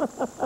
ha ha ha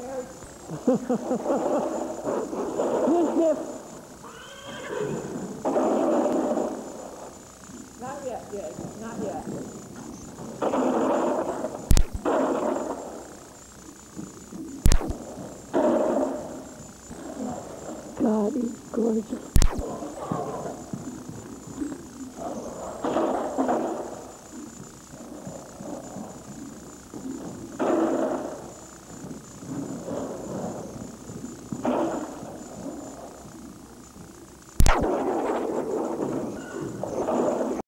yes, yes. Not yet, yes, not yet. God, he's gorgeous.